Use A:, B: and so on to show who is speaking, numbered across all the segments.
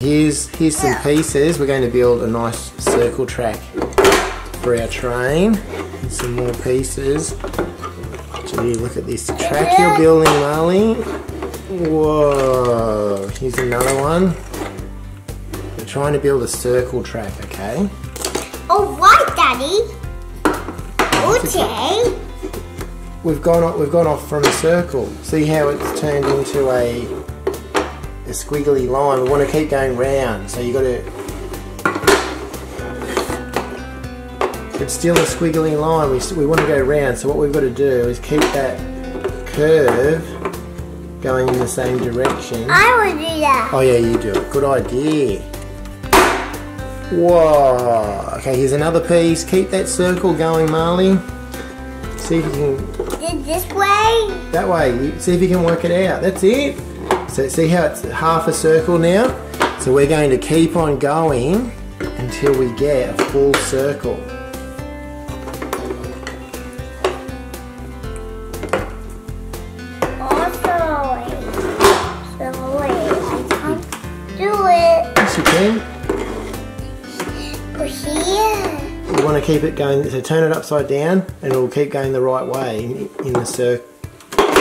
A: Here's, here's some pieces. We're going to build a nice circle track for our train. And some more pieces. Gee, look at this track you're building, Marley. Whoa. Here's another one. We're trying to build a circle track, okay?
B: All right, Daddy. Okay.
A: We've gone off, we've gone off from a circle. See how it's turned into a squiggly line. We want to keep going round. So you got to. It's still a squiggly line. We, we want to go round. So what we've got to do is keep that curve going in the same direction.
B: I will do that.
A: Oh yeah, you do it. Good idea. Whoa. Okay, here's another piece. Keep that circle going, Marley. See if you can
B: this way?
A: that way. See if you can work it out. That's it. So see how it's half a circle now? So we're going to keep on going until we get a full circle.
B: Also, slowly. I can't do it.
A: Yes, you can.
B: But here.
A: You want to keep it going. So turn it upside down, and it will keep going the right way in, in the circle.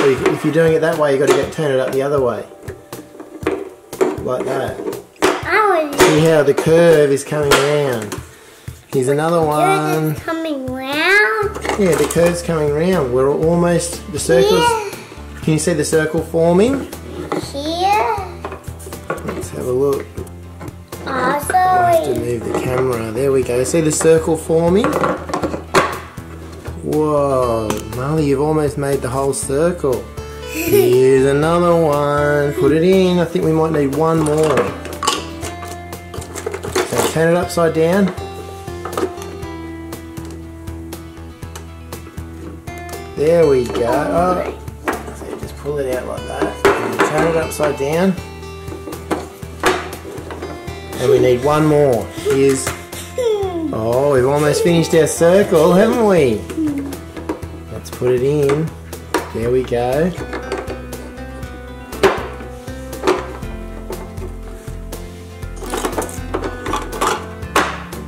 A: If you're doing it that way, you've got to get turn it up the other way, like that.
B: I will do
A: See how the curve is coming around. Here's another one.
B: Is coming round.
A: Yeah, the curve's coming around. We're almost the circles.
B: Here.
A: Can you see the circle forming?
B: Here.
A: Let's have a look. I have to move the camera. There we go. See the circle forming? Whoa, Marley, you've almost made the whole circle. Here's another one. Put it in. I think we might need one more. So turn it upside down. There we go. Oh. So just pull it out like that. And turn it upside down. And we need one more. Here's. Oh, we've almost finished our circle, haven't we? Let's put it in. There we go.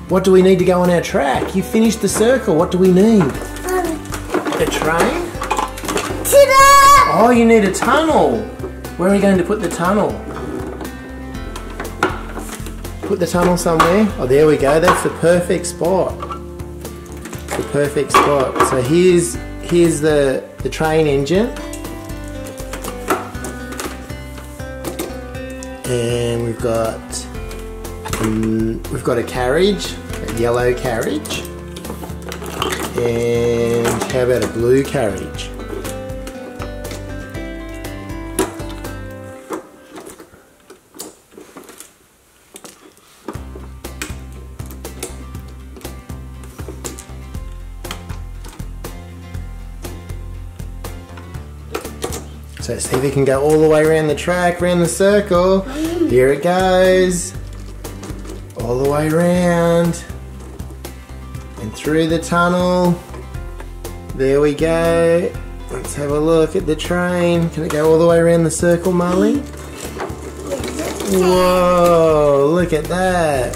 A: What do we need to go on our track? You finished the circle. What do we need?
B: um,
A: A train?
B: ta-da!
A: Oh, you need a tunnel. Where are we going to put the tunnel? Put the tunnel somewhere. Oh, there we go. That's the perfect spot. The perfect spot. So here's here's the the train engine, and we've got um, we've got a carriage, a yellow carriage, and how about a blue carriage? So see if we can go all the way around the track, around the circle. Here it goes. All the way around. And through the tunnel. There we go. Let's have a look at the train. Can it go all the way around the circle, Marley? Whoa, look at that.